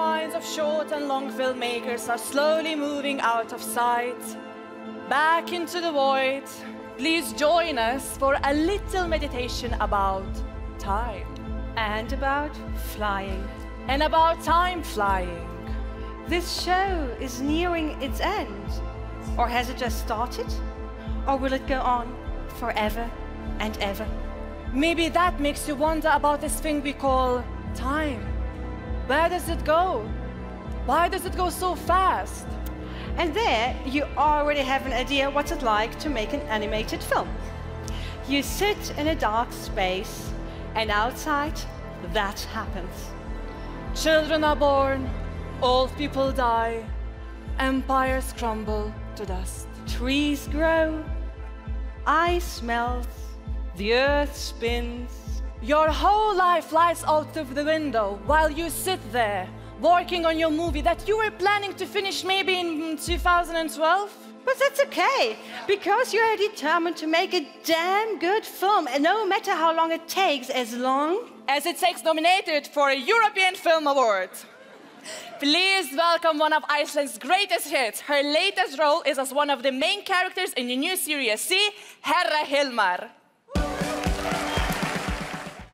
lines of short and long filmmakers are slowly moving out of sight, back into the void. Please join us for a little meditation about time And about flying. and about time flying. This show is nearing its end. Or has it just started? Or will it go on forever and ever? Maybe that makes you wonder about this thing we call time. Where does it go? Why does it go so fast? And there you already have an idea what it's like to make an animated film. You sit in a dark space, and outside, that happens. Children are born, old people die, empires crumble to dust. Trees grow, ice melts, the earth spins. Your whole life lies out of the window while you sit there working on your movie that you were planning to finish maybe in 2012. But that's okay, because you are determined to make a damn good film, and no matter how long it takes, as long As it takes nominated for a European Film Award. Please welcome one of Iceland's greatest hits. Her latest role is as one of the main characters in the new series See, Hera Hilmar.